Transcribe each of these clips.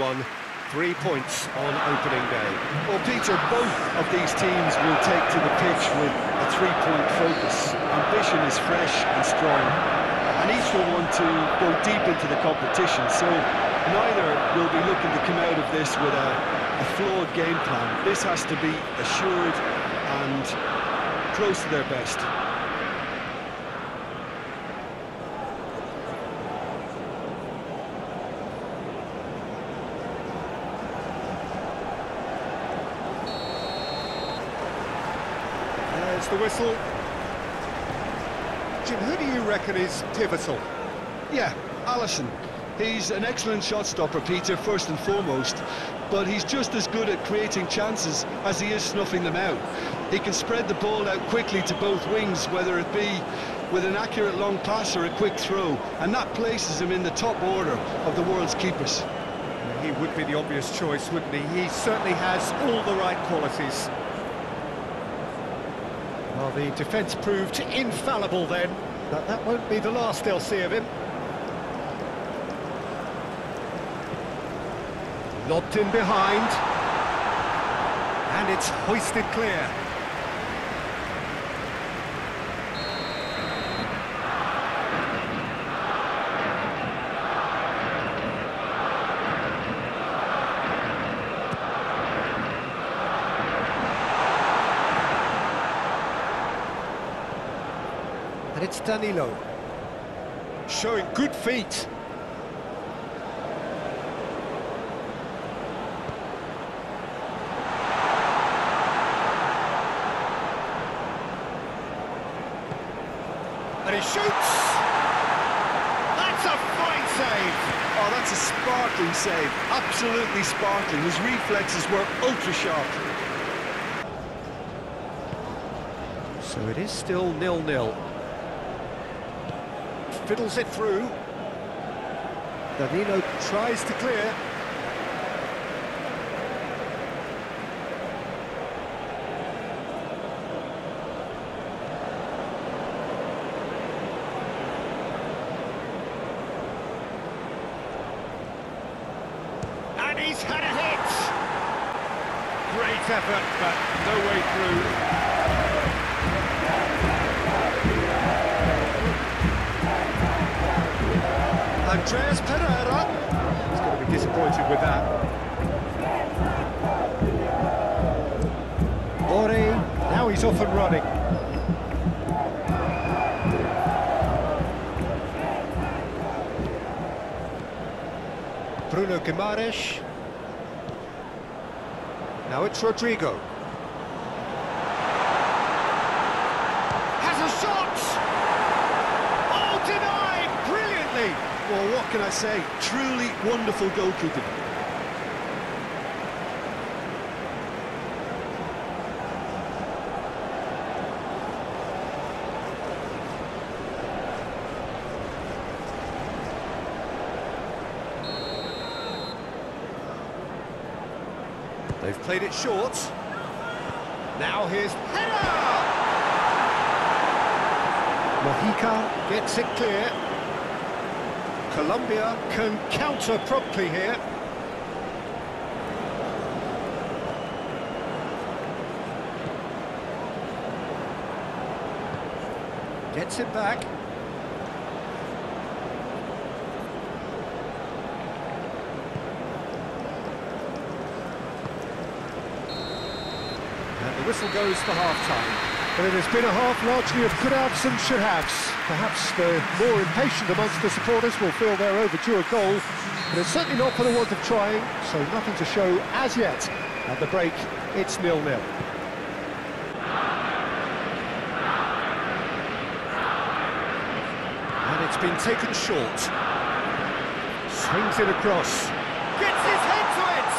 1, three points on opening day. Well, Peter, both of these teams will take to the pitch with a three-point focus. Ambition is fresh and strong, and each will want to go deep into the competition, so neither will be looking to come out of this with a, a flawed game plan. This has to be assured and close to their best. There's the whistle. Jim, who do you reckon is pivotal? Yeah, Alisson. He's an excellent shot stopper, Peter, first and foremost, but he's just as good at creating chances as he is snuffing them out. He can spread the ball out quickly to both wings, whether it be with an accurate long pass or a quick throw, and that places him in the top order of the world's keepers. He would be the obvious choice, wouldn't he? He certainly has all the right qualities. Well, the defence proved infallible then, but that won't be the last they'll see of him. Lobbed in behind. And it's hoisted clear. It's Danilo. Showing good feet. And he shoots! That's a fine save! Oh, that's a sparkling save, absolutely sparkling. His reflexes were ultra-sharp. So it is still nil-nil. Fiddles it through. Danilo tries to clear. And he's had a hit! Great effort, but no way through. Andreas Pereira. He's going to be disappointed with that. Ori, now he's off and running. Bruno Guimaraes. Now it's Rodrygo. Has a shot! Oh, denied! Brilliantly! Well, what can I say? Truly wonderful goalkeeping. They've played it short. Now here's header! Mojica gets it clear. Colombia can counter promptly here. Gets it back. And the whistle goes for half-time. But it has been a half largely of could-haves and should-haves. Perhaps the more impatient amongst the supporters will feel they're overdue a goal, but it's certainly not for the want of trying, so nothing to show as yet. At the break, it's nil-nil. And it's been taken short. Swings it across. Gets his head to it!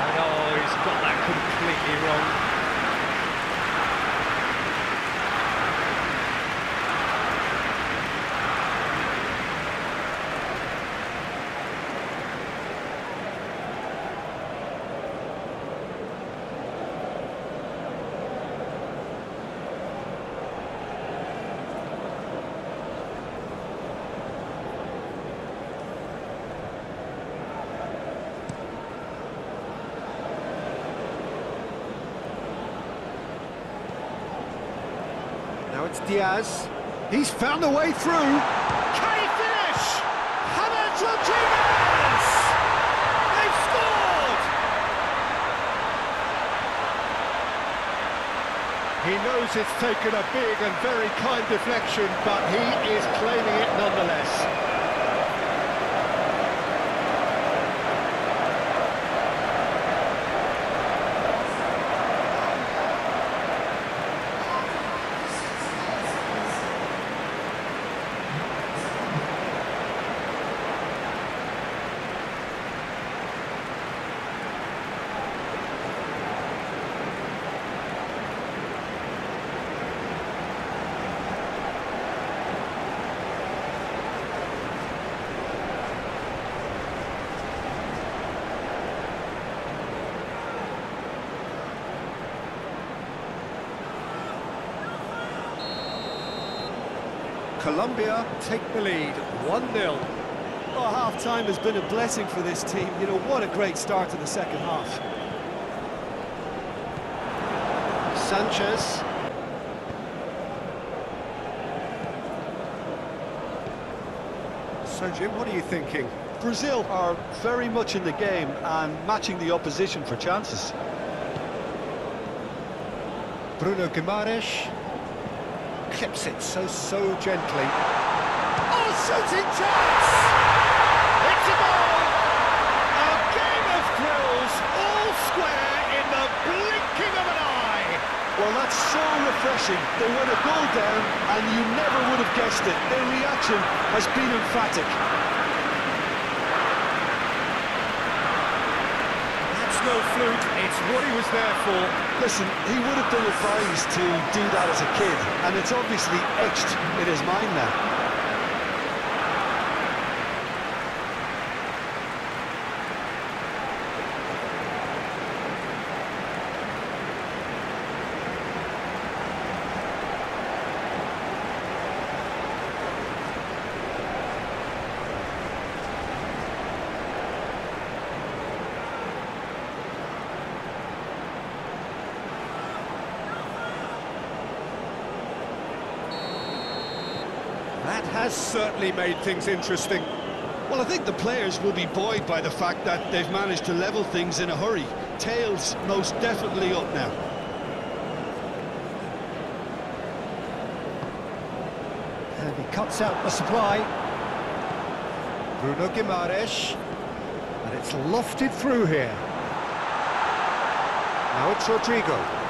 And oh, he's got that completely wrong. It's Diaz. He's found a way through. Can he finish? James Rodriguez! They've scored! He knows it's taken a big and very kind deflection, but he is claiming it nonetheless. Colombia take the lead, 1-0. Oh, half-time has been a blessing for this team. You know, what a great start to the second half. Sanchez. So, Jim, what are you thinking? Brazil are very much in the game and matching the opposition for chances. Bruno Guimaraes clips it so, so gently. Oh, shooting chance! It's a goal! A game of thrills, all square in the blinking of an eye! Well, that's so refreshing. They went a goal down, and you never would have guessed it. Their reaction has been emphatic. That's no fluke, it's what he was there for. Listen, he would have been advised to do that as a kid, and it's obviously etched in his mind now. Has certainly made things interesting. Well, I think the players will be buoyed by the fact that they've managed to level things in a hurry. Tails most definitely up now. And he cuts out the supply. Bruno Guimaraes. And it's lofted through here. Now it's Rodrygo.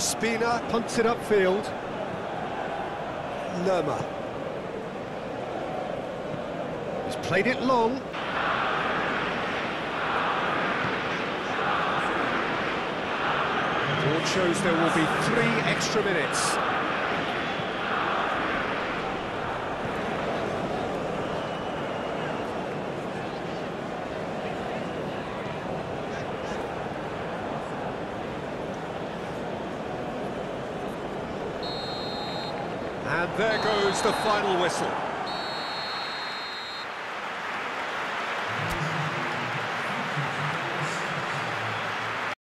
Ospina punts it upfield. Lerma. He's played it long. Board shows there will be three extra minutes. And there goes the final whistle.